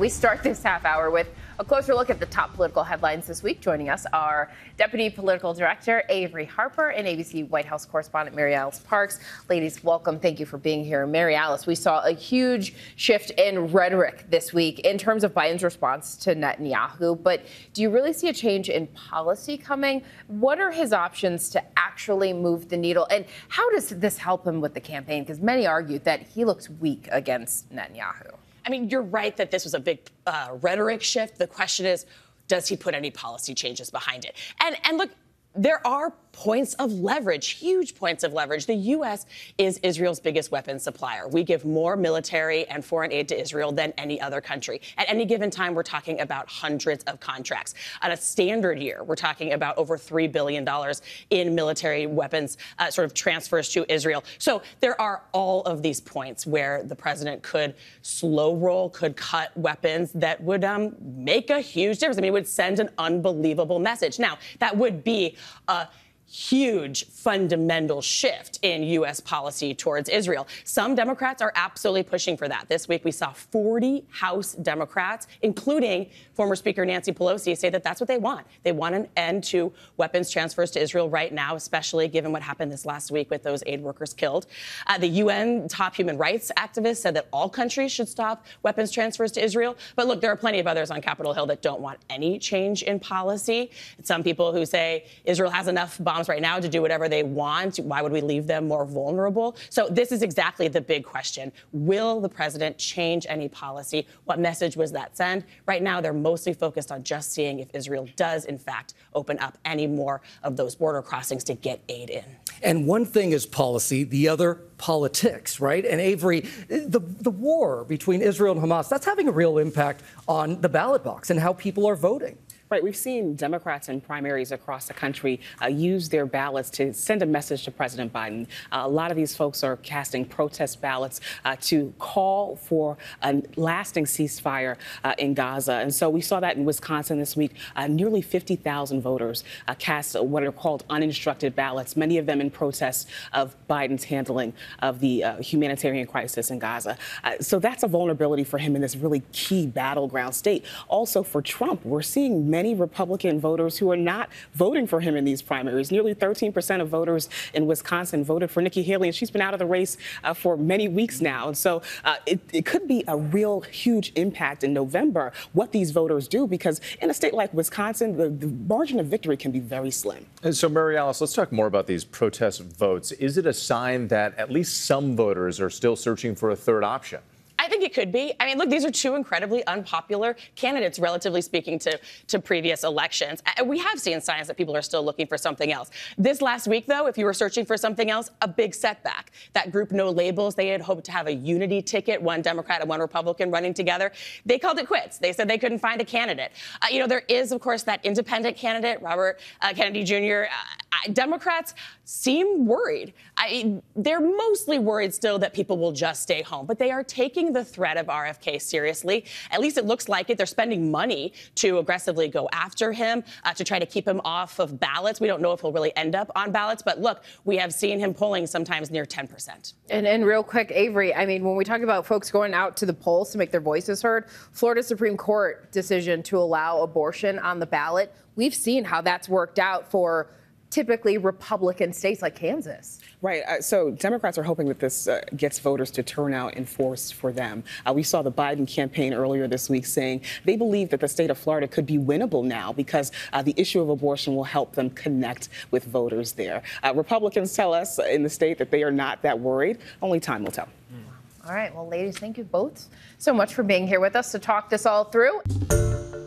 We start this half hour with a closer look at the top political headlines this week. Joining us are Deputy Political Director Averi Harper and ABC White House correspondent MaryAlice Parks. Ladies, welcome. Thank you for being here. MaryAlice, we saw a huge shift in rhetoric this week in terms of Biden's response to Netanyahu. But do you really see a change in policy coming? What are his options to actually move the needle? And how does this help him with the campaign? Because many argued that he looks weak against Netanyahu. I mean, you're right that this was a big uh, rhetoric shift. The question is, does he put any policy changes behind it? And and look, there are points of leverage, huge points of leverage. The U.S. is Israel's biggest weapons supplier. We give more military and foreign aid to Israel than any other country. At any given time, we're talking about hundreds of contracts. On a standard year, we're talking about over $3 billion in military weapons uh, sort of transfers to Israel. So there are all of these points where the president could slow roll, could cut weapons that would um, make a huge difference. I mean, it would send an unbelievable message. Now, that would be a huge fundamental shift in U.S. policy towards Israel. Some Democrats are absolutely pushing for that. This week we saw 40 House Democrats, including former Speaker Nancy Pelosi, say that that's what they want. They want an end to weapons transfers to Israel right now, especially given what happened this last week with those aid workers killed. Uh, the UN top human rights activist said that all countries should stop weapons transfers to Israel. But look, there are plenty of others on Capitol Hill that don't want any change in policy. Some people who say Israel has enough bombs right now to do whatever they want. Why would we leave them more vulnerable? So this is exactly the big question. Will the president change any policy? What message was that send? Right now, they're mostly focused on just seeing if Israel does, in fact, open up any more of those border crossings to get aid in. And one thing is policy, the other politics, right? And Averi, the, the war between Israel and Hamas, that's having a real impact on the ballot box and how people are voting. Right. We've seen Democrats in primaries across the country uh, use their ballots to send a message to President Biden. Uh, a lot of these folks are casting protest ballots uh, to call for a lasting ceasefire uh, in Gaza. And so we saw that in Wisconsin this week. Uh, nearly 50,000 voters uh, cast what are called uninstructed ballots, many of them in protest of Biden's handling of the humanitarian crisis in Gaza. so that's a vulnerability for him in this really key battleground state. Also for Trump, we're seeing many many Republican voters who are not voting for him in these primaries. Nearly 13% of voters in Wisconsin voted for Nikki Haley, and she's been out of the race uh, for many weeks now. And so uh, it, it could be a real huge impact in November what these voters do, because in a state like Wisconsin, the, the margin of victory can be very slim. And so, MaryAlice, let's talk more about these protest votes. Is it a sign that at least some voters are still searching for a third option? It could be. I mean, look, these are two incredibly unpopular candidates, relatively speaking, to, to previous elections. We have seen signs that people are still looking for something else. This last week, though, if you were searching for something else, a big setback. That group, No Labels, they had hoped to have a unity ticket, one Democrat and one Republican running together. They called it quits. They said they couldn't find a candidate. Uh, you know, there is, of course, that independent candidate, Robert uh, Kennedy Jr. Uh, Democrats seem worried. I, they're mostly worried still that people will just stay home, but they are taking the threat of RFK seriously. At least it looks like it. They're spending money to aggressively go after him, uh, to try to keep him off of ballots. We don't know if he'll really end up on ballots, but look, we have seen him polling sometimes near 10%. And, and real quick, Averi, I mean, when we talk about folks going out to the polls to make their voices heard, Florida Supreme Court decision to allow abortion on the ballot, we've seen how that's worked out for typically Republican states like Kansas. Right. Uh, so Democrats are hoping that this uh, gets voters to turn out in force for them. Uh, we saw the Biden campaign earlier this week saying they believe that the state of Florida could be winnable now because uh, the issue of abortion will help them connect with voters there. Uh, Republicans tell us in the state that they are not that worried. Only time will tell. All right. Well, ladies, thank you both so much for being here with us to talk this all through.